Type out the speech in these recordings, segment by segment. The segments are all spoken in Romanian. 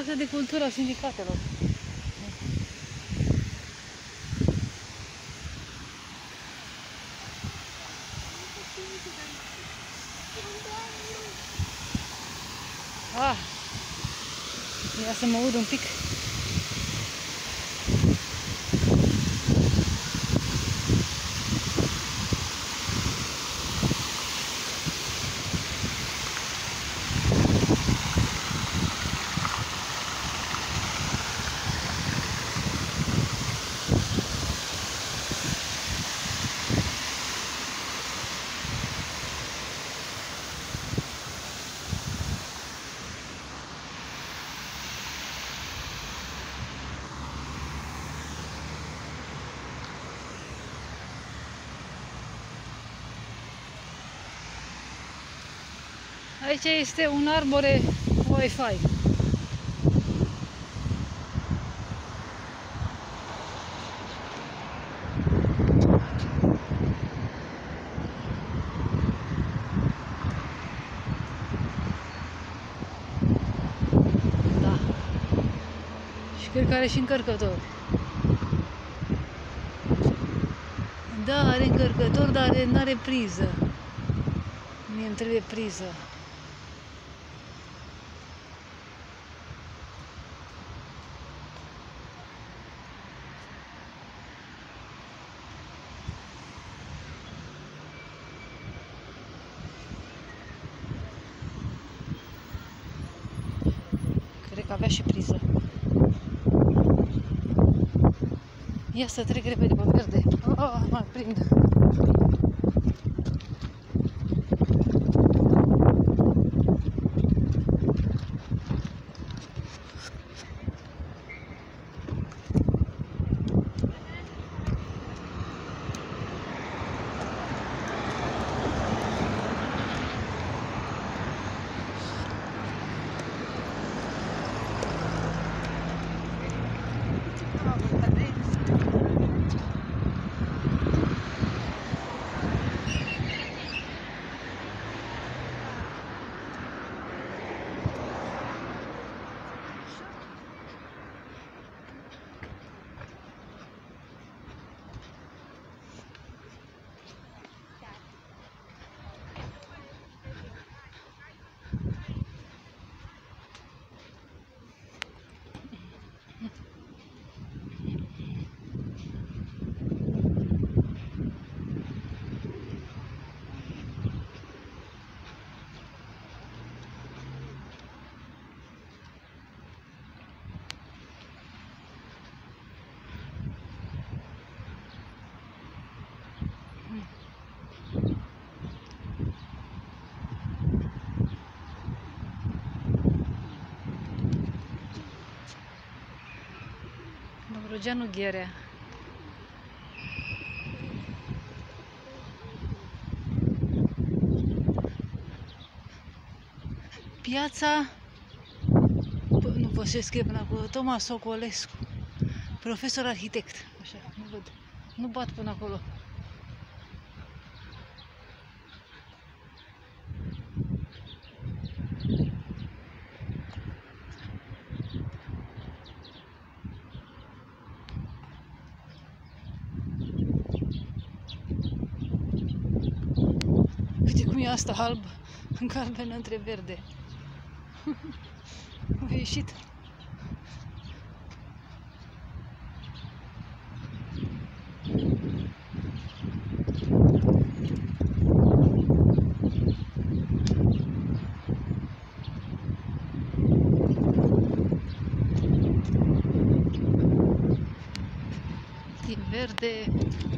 Casa de Cultură a Sindicatelor. Ah, ia să mă ud un pic. Aici este un arbore Wi-Fi. Da. Și cred că are și încărcător. Da, are încărcător, dar nu are priză. Mie îmi trebuie priză. Cred că avea și priză. Ia să trec repede pe verde. Oh, mă prind. Dobrogeanu Gherea. Piața, Bă, nu pot să scrie până acolo, Toma Socolescu, profesor arhitect, așa, nu văd, nu bat până acolo. Uite cum e asta alb, în galben între verde. A ieșit. Din verde.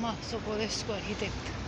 まあそこでしかひでく。